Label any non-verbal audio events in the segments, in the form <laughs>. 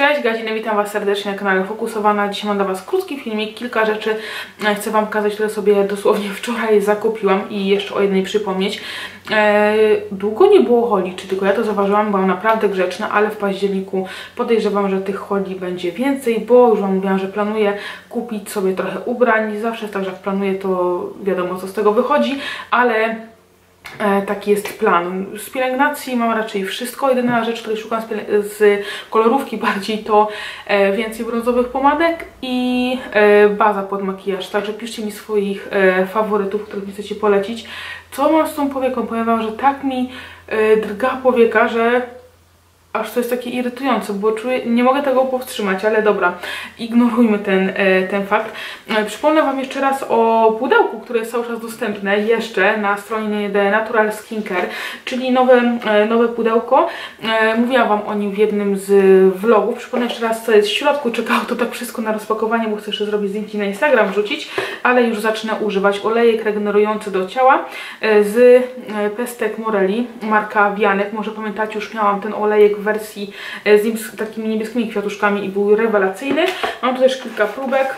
Cześć, Gadzina, witam Was serdecznie na kanale Fokusowana. Dzisiaj mam dla Was krótki filmik, kilka rzeczy e, chcę Wam pokazać, które sobie dosłownie <laughs> wczoraj zakupiłam i jeszcze o jednej przypomnieć. E, długo nie było holi, czy tylko ja to zauważyłam, byłam naprawdę grzeczna, ale w październiku podejrzewam, że tych holi będzie więcej, bo już Wam mówiłam, że planuję kupić sobie trochę ubrań. Zawsze tak, że jak planuję, to wiadomo co z tego wychodzi, ale taki jest plan. Z pielęgnacji mam raczej wszystko. Jedyna rzecz, której szukam z, z kolorówki <laughs> bardziej to e, więcej brązowych pomadek i e, baza pod makijaż. Także piszcie mi swoich e, faworytów, których mi chcecie polecić. Co mam z tą powieką? Powiem Wam, że tak mi e, drga powieka, że aż to jest takie irytujące, bo czuję, nie mogę tego powstrzymać, ale dobra, ignorujmy ten, e, ten fakt. E, przypomnę Wam jeszcze raz o pudełku, które jest cały czas dostępne jeszcze na stronie The Natural Skincare, czyli nowe, e, nowe pudełko. Mówiłam Wam o nim w jednym z vlogów. Przypomnę jeszcze raz, co jest w środku. Czekało to tak wszystko na rozpakowanie, bo chcę jeszcze zrobić zdjęcie na Instagram wrzucić, ale już zacznę używać olejek regenerujący do ciała z Pestek Morelli, marka Wianek. Może pamiętacie, już miałam ten olejek wersji e, z takimi niebieskimi kwiatuszkami i był rewelacyjny. Mam tu też kilka próbek.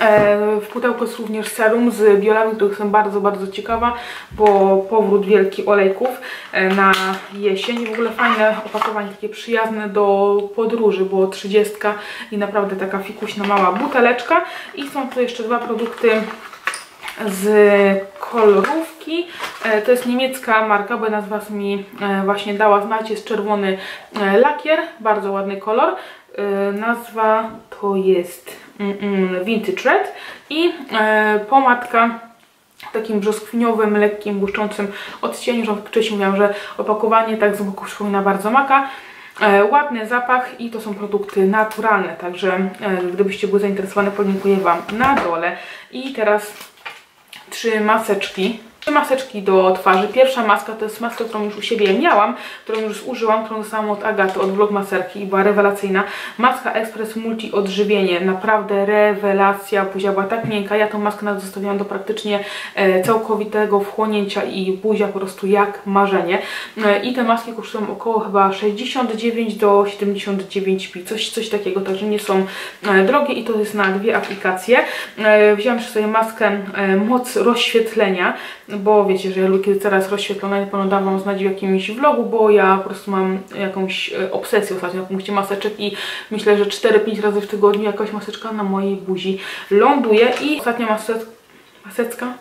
E, w pudełku jest również serum z biolami, których jestem bardzo, bardzo ciekawa, bo powrót wielki olejków e, na jesień. W ogóle fajne opakowanie, takie przyjazne do podróży, bo 30 i naprawdę taka fikuśna mała buteleczka. I są tu jeszcze dwa produkty z kolorówki. E, to jest niemiecka marka, bo nazwa mi e, właśnie dała znać. Jest czerwony e, lakier, bardzo ładny kolor. Nazwa to jest mm, mm, Vintage Red i pomadka w takim brzoskwiniowym, lekkim, błyszczącym odcieniu, że wcześniej mówiłam, że opakowanie tak z boku przypomina bardzo maka. ładny zapach i to są produkty naturalne, także gdybyście były zainteresowane, podlinkuję Wam na dole. I teraz trzy maseczki. Trzy maseczki do twarzy. Pierwsza maska to jest maska, którą już u siebie miałam, którą już użyłam, którą dostałam od Agaty, od Vlogmaserki i była rewelacyjna. Maska Express Multi Odżywienie. Naprawdę rewelacja. Buzia była tak miękka. Ja tą maskę nawet zostawiłam do praktycznie e, całkowitego wchłonięcia i buzia po prostu jak marzenie. E, I te maski kosztują około chyba 69 do 79 pi. Coś, coś takiego, także nie są e, drogie i to jest na dwie aplikacje. Wziąłam sobie maskę Moc Rozświetlenia bo wiecie, że ja lubię teraz rozświetlona, nie dam wam znać w jakimś vlogu, bo ja po prostu mam jakąś e, obsesję ostatnio na punkcie maseczek i myślę, że 4-5 razy w tygodniu jakaś maseczka na mojej buzi ląduje i ostatnia maseczka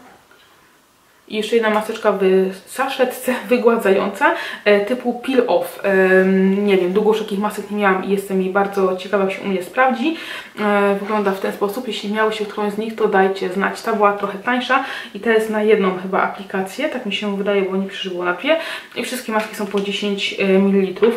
i jeszcze jedna maseczka w saszetce <laughs> wygładzająca e, typu peel off. E, nie wiem, długo już takich masek nie miałam i jestem jej bardzo ciekawa, jak się u mnie sprawdzi. E, wygląda w ten sposób. Jeśli miały się którąś z nich, to dajcie znać. Ta była trochę tańsza i ta jest na jedną chyba aplikację, tak mi się wydaje, bo nie przyszło na dwie. I wszystkie maski są po 10 ml.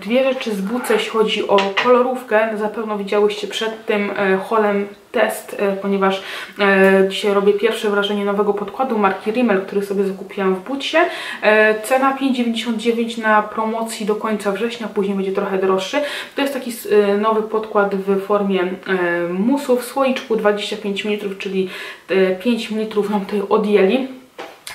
Dwie rzeczy z buce, jeśli chodzi o kolorówkę. Zapewne widziałyście przed tym holem test, e, ponieważ e, dzisiaj robię pierwsze wrażenie nowego podkładu marki Rimmel, który sobie zakupiłam w bucie. E, cena 5,99 na promocji do końca września, później będzie trochę droższy. To jest taki nowy podkład w formie musu w słoiczku 25 ml, czyli 5 ml nam tutaj odjęli.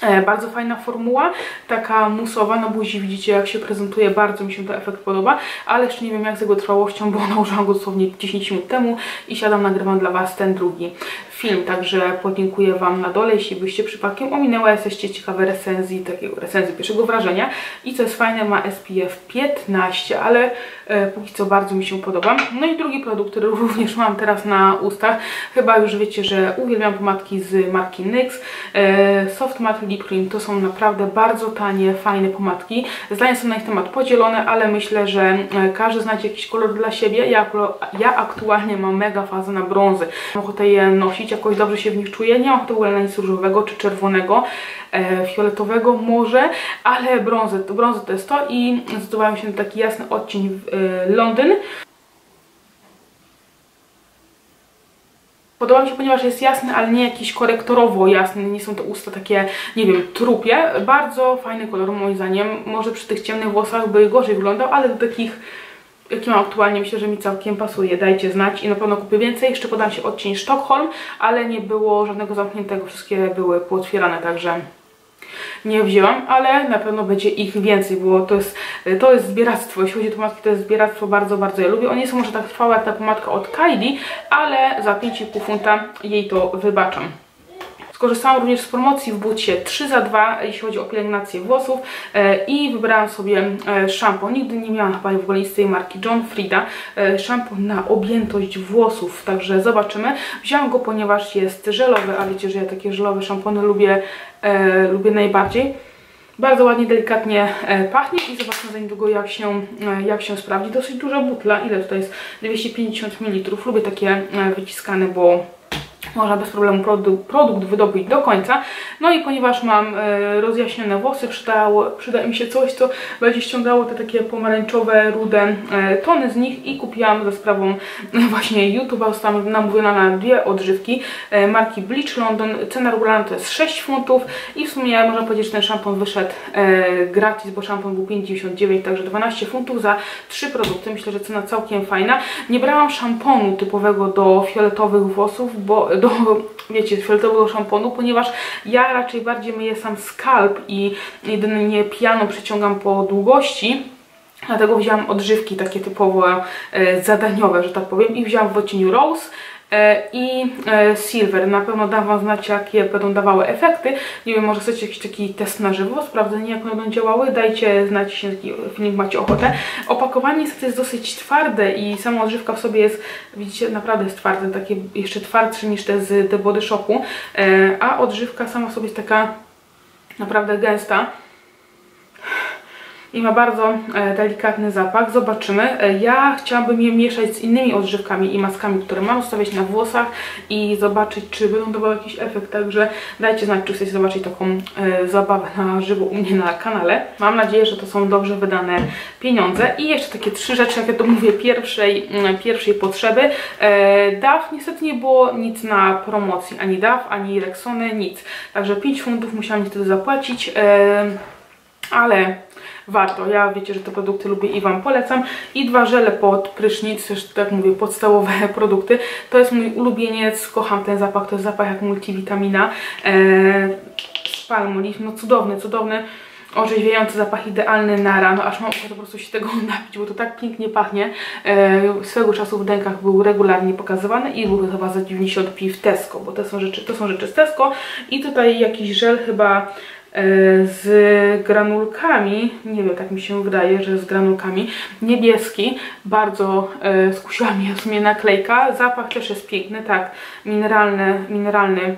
E, bardzo fajna formuła, taka musowa na buzi, widzicie jak się prezentuje, bardzo mi się ten efekt podoba, ale jeszcze nie wiem jak z jego trwałością, bo nałożyłam go dosłownie 10 minut temu i siadam, nagrywam dla Was ten drugi film, także podziękuję Wam na dole, jeśli byście przypadkiem. Ominęła, jesteście ciekawe recenzji, takiego recenzji pierwszego wrażenia i co jest fajne, ma SPF 15, ale e, póki co bardzo mi się podoba. No i drugi produkt, który <laughs> również mam teraz na ustach, chyba już wiecie, że uwielbiam pomadki z marki NYX, e, Soft Matte Lip Cream, to są naprawdę bardzo tanie, fajne pomadki, zdania są na ich temat podzielone, ale myślę, że e, każdy znajdzie jakiś kolor dla siebie, ja, ja aktualnie mam mega fazę na brązy, mam ochotę je nosić, jakoś dobrze się w nich czuję. Nie mam w ogóle na nic różowego czy czerwonego, e, fioletowego może, ale brązy, brązy to jest to i zdecydowałam się na taki jasny odcień e, Londyn. Podoba mi się, ponieważ jest jasny, ale nie jakiś korektorowo jasny, nie są to usta takie, nie wiem, trupie. Bardzo fajny kolor moim zdaniem. Może przy tych ciemnych włosach by gorzej wyglądał, ale do takich jaki mam aktualnie, myślę, że mi całkiem pasuje. Dajcie znać i na pewno kupię więcej. Jeszcze podam się odcień Sztokholm, ale nie było żadnego zamkniętego, wszystkie były pootwierane, także nie wzięłam, ale na pewno będzie ich więcej, bo to jest, to jest zbieractwo. Jeśli chodzi o pomadki, to jest zbieractwo bardzo, bardzo je lubię. One są może tak trwałe jak ta pomadka od Kylie, ale za 5,5 funta jej to wybaczam. Skorzystałam również z promocji w bucie 3 za 2, jeśli chodzi o pielęgnację włosów e, i wybrałam sobie e, szampon. Nigdy nie miałam chyba w ogóle z tej marki John Frieda. E, szampon na objętość włosów, także zobaczymy. Wziąłam go, ponieważ jest żelowy, a wiecie, że ja takie żelowe szampony lubię, lubię najbardziej. Bardzo ładnie, delikatnie pachnie i zobaczmy za niedługo jak się, jak się sprawdzi. Dosyć duża butla, ile tutaj jest? 250 ml. Lubię takie wyciskane, bo można bez problemu produkt, produkt wydobyć do końca. No i ponieważ mam e, rozjaśnione włosy, przydało, przyda mi się coś, co będzie ściągało te takie pomarańczowe, rude e, tony z nich i kupiłam za sprawą e, właśnie YouTube'a. Zostałam namówiona na dwie odżywki e, marki Bleach London. Cena regularna to jest 6 funtów i w sumie można powiedzieć, że ten szampon wyszedł gratis, bo szampon był 5,99, także 12 funtów za trzy produkty. Myślę, że cena całkiem fajna. Nie brałam szamponu typowego do fioletowych włosów, bo do, wiecie, fioletowego szamponu, ponieważ ja raczej bardziej myję sam skalp i jedynie piano przeciągam po długości. Dlatego wzięłam odżywki takie typowo e, zadaniowe, że tak powiem i wzięłam w odcieniu Rose i e, Silver. Na pewno dam Wam znać, jakie będą dawały efekty. Nie wiem, może chcecie jakiś taki test na żywo, sprawdzenie, jak będą działały. Dajcie znać, jeśli taki filmik macie ochotę. Opakowanie niestety jest dosyć twarde i sama odżywka w sobie jest, widzicie, naprawdę jest twarde, takie jeszcze twardsze niż te z The Body Shopu, e, a odżywka sama w sobie jest taka naprawdę gęsta i ma bardzo e, delikatny zapach. Zobaczymy. E, ja chciałabym je mieszać z innymi odżywkami i maskami, które mam, ustawiać na włosach i zobaczyć, czy będą dawały jakiś efekt. Także dajcie znać, czy chcecie zobaczyć taką e, zabawę na żywo u mnie na kanale. Mam nadzieję, że to są dobrze wydane pieniądze. I jeszcze takie trzy rzeczy, jak ja to mówię, pierwszej, mm, pierwszej potrzeby. DAF niestety nie było nic na promocji. Ani DAF, ani Rexony, nic. Także 5 funtów musiałam niestety zapłacić. Ale warto. Ja wiecie, że te produkty lubię i Wam polecam. I dwa żele pod prysznic, też tak mówię, podstawowe <laughs> produkty. To jest mój ulubieniec, kocham ten zapach, to jest zapach jak multivitamina. Eee, no cudowny, cudowny orzeźwiający zapach idealny na rano, aż mam ochotę po prostu się tego <laughs> napić, bo to tak pięknie pachnie. E, swego czasu w dękach był regularnie pokazywany i był chyba za 90p w Tesco, bo to są rzeczy, to są rzeczy z Tesco. I tutaj jakiś żel chyba z granulkami, nie wiem, tak mi się wydaje, że z granulkami, niebieski, bardzo e, skusiła mnie w sumie naklejka, zapach też jest piękny, tak, mineralny, mineralny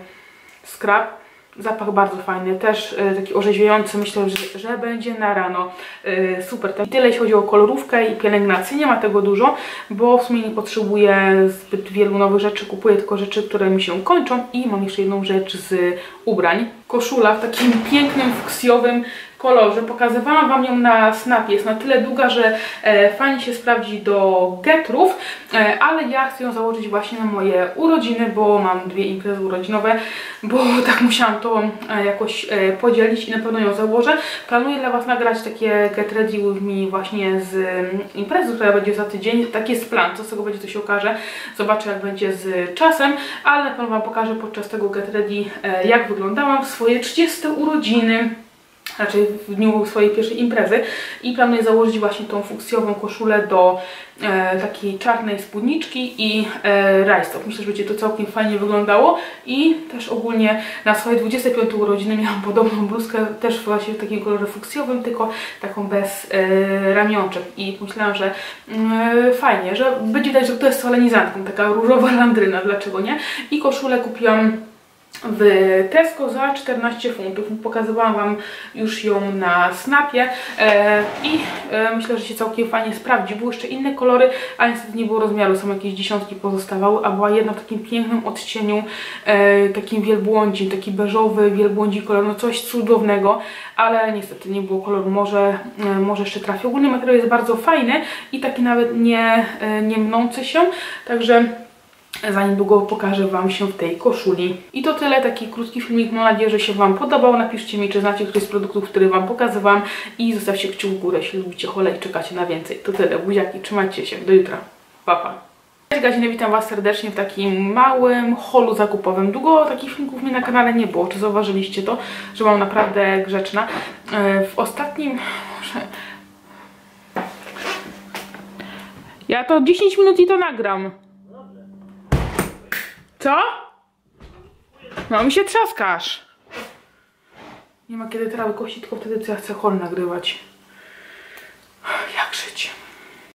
skrab, Zapach bardzo fajny, też y, taki orzeźwiający, myślę, że, że będzie na rano. Y, super. I tyle jeśli chodzi o kolorówkę i pielęgnację, nie ma tego dużo, bo w sumie nie potrzebuję zbyt wielu nowych rzeczy, kupuję tylko rzeczy, które mi się kończą. I mam jeszcze jedną rzecz z ubrań. Koszula w takim pięknym, fuksjowym kolorze. Pokazywałam Wam ją na snapie. Jest na tyle długa, że e, fajnie się sprawdzi do getrów, e, ale ja chcę ją założyć właśnie na moje urodziny, bo mam dwie imprezy urodzinowe, bo <laughs> tak musiałam to e, jakoś podzielić i na pewno ją założę. Planuję dla Was nagrać takie get ready with me właśnie z mm, imprezy, która będzie za tydzień. Taki jest plan, co z tego będzie, to się okaże. Zobaczę jak będzie z czasem, ale na pewno Wam pokażę podczas tego get ready, jak wyglądałam w swoje 30 urodziny raczej w dniu swojej pierwszej imprezy i planuję założyć właśnie tą fuksjową koszulę do e, takiej czarnej spódniczki i e, rajstop. Myślę, że będzie to całkiem fajnie wyglądało i też ogólnie na swoje 25 urodziny miałam podobną bluzkę, też właśnie w takim kolorze fuksjowym, tylko taką bez e, ramionczek i myślałam, że e, fajnie, że będzie widać, że to jest solenizantką, taka różowa landryna, dlaczego nie? I koszulę kupiłam w Tesco za 14 funtów. Pokazywałam Wam już ją na snapie e, i e, myślę, że się całkiem fajnie sprawdzi. Były jeszcze inne kolory, ale niestety nie było rozmiaru, są jakieś dziesiątki pozostawały, a była jedna w takim pięknym odcieniu, e, takim wielbłądzi, taki beżowy wielbłądzi kolor, no coś cudownego, ale niestety nie było koloru, może, może jeszcze trafi. Ogólnie materiał jest bardzo fajny i taki nawet nie, nie mnący się, także za niedługo pokażę Wam się w tej koszuli. I to tyle, taki krótki filmik. Mam nadzieję, że się Wam podobał. Napiszcie mi, czy znacie któryś z produktów, który Wam pokazywałam i zostawcie kciuk w górę, jeśli lubicie hole i czekacie na więcej. To tyle, buziaki, trzymajcie się, do jutra. Pa, pa. Cześć Gaziny, witam Was serdecznie w takim małym holu zakupowym. Długo takich filmików mnie na kanale nie było. Czy zauważyliście to, że mam naprawdę grzeczna? E, W ostatnim... Ja to 10 minut i to nagram. Co? No mi się trzaskasz. Nie ma kiedy trawy kościć, tylko wtedy co ja chcę hol nagrywać.